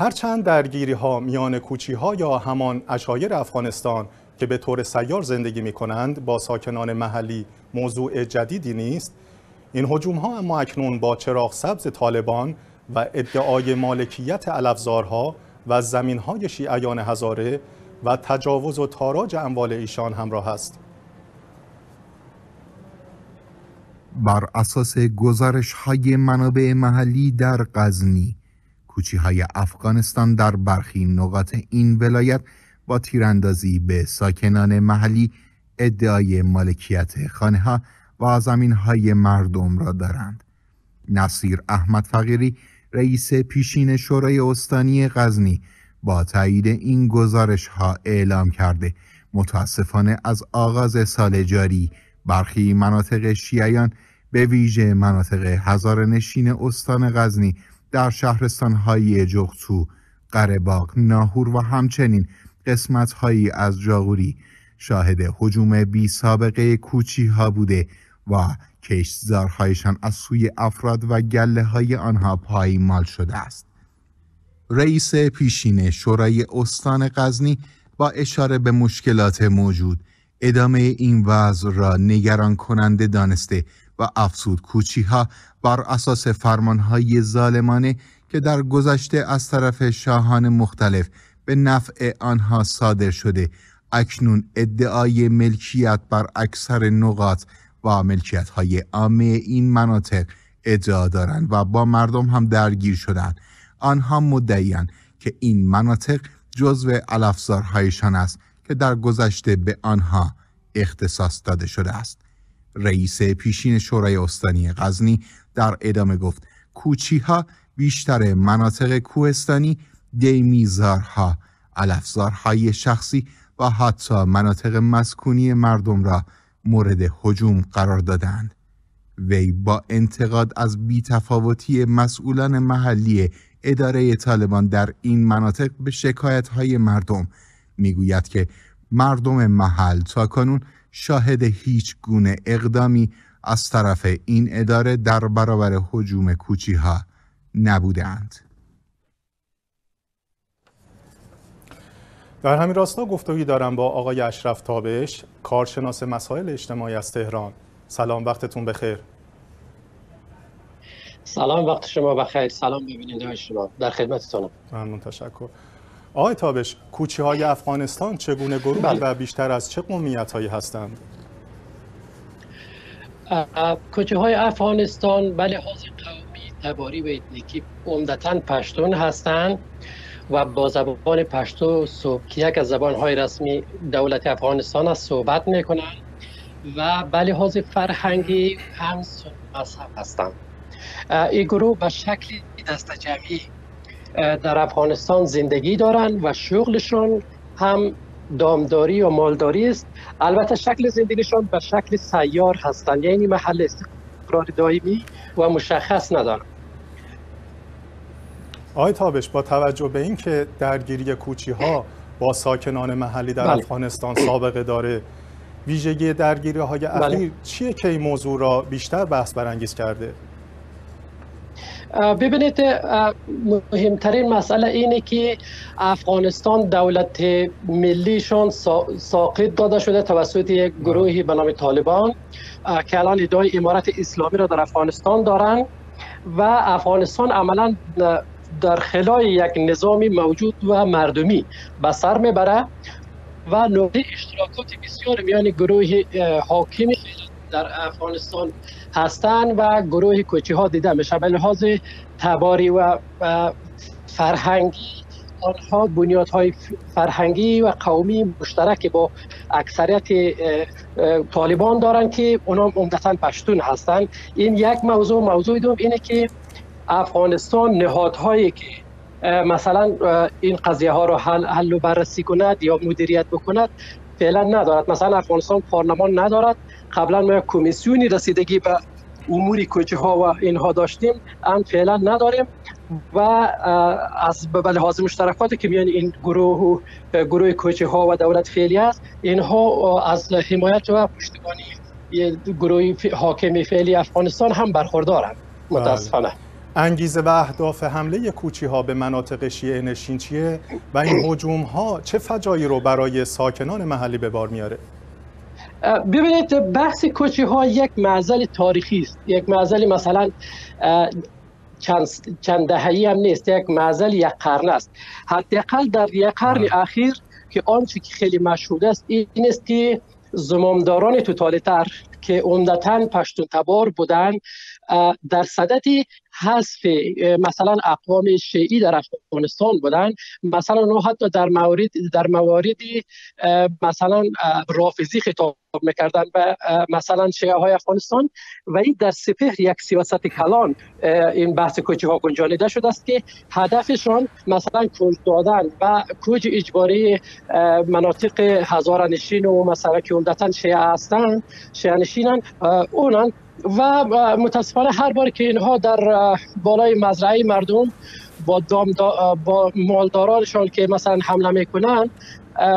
هرچند درگیری ها میان کوچی ها یا همان اشایر افغانستان که به طور سیار زندگی می کنند با ساکنان محلی موضوع جدیدی نیست این حجوم ها اما اکنون با چراغ سبز طالبان و ادعای مالکیت علفزارها و زمین های شیعیان هزاره و تجاوز و تاراج اموال ایشان همراه است. بر اساس گزارش های منابع محلی در غزنی کوچی های افغانستان در برخی نقاط این ولایت با تیراندازی به ساکنان محلی ادعای مالکیت خانه ها و زمین های مردم را دارند. نصیر احمد فقیری رئیس پیشین شورای استانی غزنی با تایید این گزارش ها اعلام کرده متاسفانه از آغاز سال جاری برخی مناطق شیعیان به ویژه مناطق هزار نشین استان غزنی در شهرستان های جغتو، قرباق، ناهور و همچنین قسمت هایی از جاغوری شاهد حجوم بی سابقه کوچی ها بوده و کشتزارهایشان از سوی افراد و گله های آنها پایمال شده است. رئیس پیشین شورای استان غزنی با اشاره به مشکلات موجود ادامه این وضع را نگران کننده دانسته و افسود کوچی ها بر اساس فرمان های ظالمانه که در گذشته از طرف شاهان مختلف به نفع آنها صادر شده. اکنون ادعای ملکیت بر اکثر نقاط و ملکیت های عامه این مناطق ادعا دارند و با مردم هم درگیر شدند آنها مدعیان که این مناطق جزو علفزارهایشان است که در گذشته به آنها اختصاص داده شده است. رئیس پیشین شورای استانی غزنی در ادامه گفت کوچی ها بیشتر مناطق کوهستانی دیمیزارها علفزارهای شخصی و حتی مناطق مسکونی مردم را مورد حجوم قرار دادند. وی با انتقاد از بیتفاوتی مسئولان محلی اداره طالبان در این مناطق به شکایت های مردم می‌گوید که مردم محل تا کنون شاهد هیچ گونه اقدامی از طرف این اداره در برابر حجوم کوچی ها نبودند. در همین راستا گفتگوی دارم با آقای اشرف تابش کارشناس مسائل اجتماعی از تهران. سلام وقتتون بخیر. سلام وقت شما بخیر. سلام ببینید شما. در خدمتتونم. ممنون تشکر. آقای تابش کوچی های افغانستان چگونه گروهی بله. و بیشتر از چه قومیت هایی هستند کوچه های افغانستان بله لحاظ قومی تباری و اتنیکی عمدتا پشتون هستند و با زبان پشتو که یک از زبان های رسمی دولت افغانستان است صحبت می‌کنند و به لحاظ فرهنگی هم مذهب هستند این گروه به شکل دست جمعی در افغانستان زندگی دارند و شغلشون هم دامداری و مالداری است البته شکل زندگیشون به شکل سیار هستند یعنی محل استقرار دائمی و مشخص ندارند آقای تابش با توجه به اینکه درگیری کوچی ها با ساکنان محلی در بله. افغانستان سابقه داره ویژگی درگیری های اخیر بله. چیه که این موضوع را بیشتر بحث برانگیز کرده؟ ببینید مهمترین مسئله اینه که افغانستان دولت ملیشان ساقط داده شده توسط یک گروهی به نام طالبان که الان ادعای امارت اسلامی را در افغانستان دارند و افغانستان عملا در خلای یک نظامی موجود و مردمی به سر می‌بره و نقطه اشتراکات بسیار میان گروه حاکمی در افغانستان هستند و گروه کوچی ها دیده میشه. به لحاظ تباری و فرهنگی آنها بنیادهای فرهنگی و قومی مشترک با اکثریت طالبان دارند که اونا عمدتا پشتون هستند این یک موضوع. موضوع دوم اینه که افغانستان نهادهایی که مثلا این قضیه ها رو حل, حل و بررسی کند یا مدیریت بکند فعلا ندارد. مثلا افغانستان پارلمان ندارد. قبلا ما کمیسیونی رسیدگی به اموری کوچه ها و اینها داشتیم. هم فعلا نداریم و از به لحاظ مشترکاتی که میان این گروه و گروه کوچه ها و دولت فعلی است اینها از حمایت و پشتیبانی گروه حاکم فعلی افغانستان هم برخوردارند متاسفانه. انگیزه و اهداف حمله کوچی ها به مناطق شیعه نشین چیه؟ و این حجوم ها چه فجایی رو برای ساکنان محلی به بار میاره؟ ببینید بحث کوچی ها یک معزل تاریخی است. یک معزل مثلا چند, چند دههی هم نیست. یک معزل یک قرن است. حداقل در یک قرن اخیر که آنچه که خیلی مشهود است این است که زمامداران توتالیتر که عمدتا پشتون تبار بودن در صدت حذف مثلا اقوام شیعی در افغانستان بودن. مثلا اونها حتی در موارد در مواردی مثلا رافضی خطاب می‌کردن به مثلا شیعه های افغانستان. و این در سپهر یک سیاست کلان این بحث کوچه ها گنجانیده شده است که هدفشان مثلا کوچ دادن و کوچ اجباری مناطق هزارنشین و مثلا که عمدتا شیعه هستند شیعه نشینن. اونان و متاسفانه هر بار که اینها در بالای مزرعه مردم با, دام با مالدارانشان که مثلا حمله می‌کنن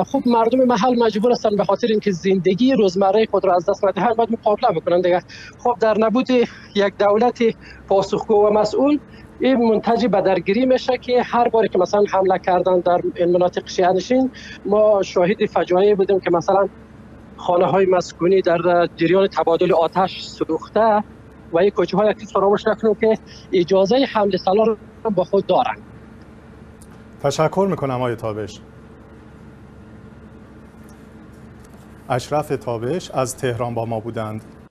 خب مردم محل مجبور هستن به خاطر اینکه زندگی روزمره خود را از دست ندهند باید مقابله بکنن دیگه. خب در نبود یک دولت پاسخگو و مسئول این منتج به درگیری میشه که هر باری که مثلا حمله کردن در این مناطق شیعه ما شاهد فجایعی بودیم که مثلا خانه های مسکونی در جریان تبادل آتش سوخته و این کوچه های اکیز فراموش نکنیم که اجازه حمل سلاح رو با خود دارن. تشکر می‌کنم آقای تابش. اشرف تابش از تهران با ما بودند.